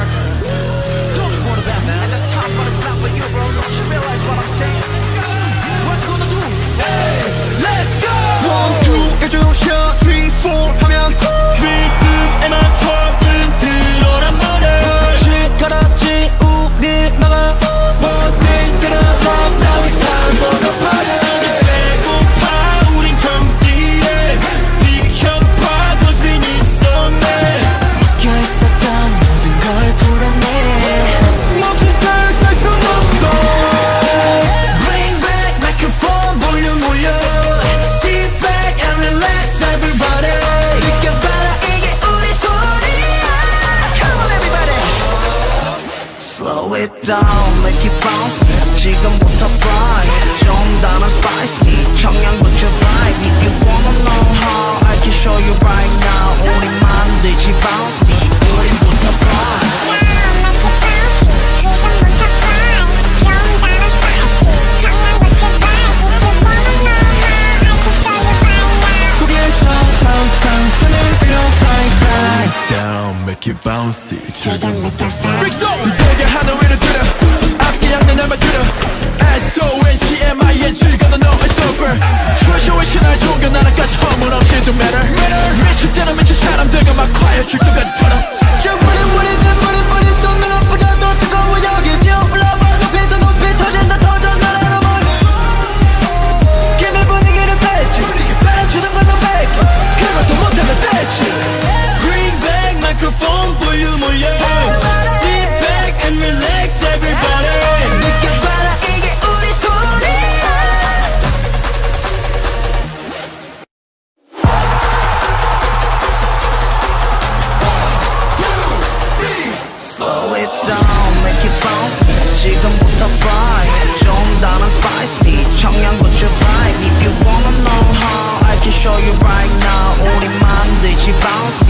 relax. Don't you want that, man? At the top, but it's not for you, bro. Don't you realize what I'm saying? What you gonna do? Slow it down, make it bounce. 지금부터 fly. 좀 더는 spicy. 청양고추 down make it bouncy Freaks on! 되게 하늘 위로 들어 앞뒤 양내 날만 들어 S-O-N-G-M-I-N 즐거운 너 it's over 트레셔의 날 조겨 나라까지 허물 없이 don't matter 미칠 때는 미친 사람들과 막 quiet 출전까지 털어 it down, make it bounce. 지금부터 fly. 좀 더는 spicy. 청양고추 vibe. If you wanna know how, I can show you right now. 우리 만들지 bouncy.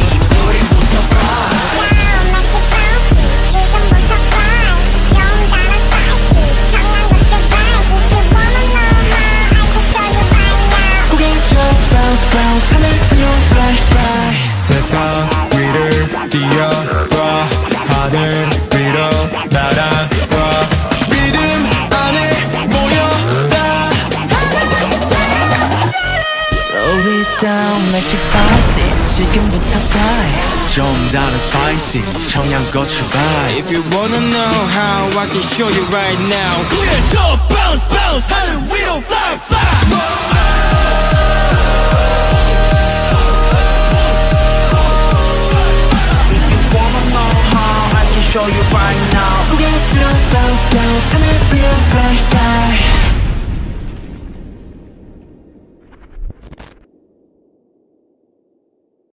down make it bouncy 지금부터 fly 좀 다른 spicy 청양고추 vibe If you wanna know how I can show you right now 고개를 쳐 bounce bounce 하늘 위로 fly fly If you wanna know how, I can show you right now. 고개를 들어 bounce bounce 하늘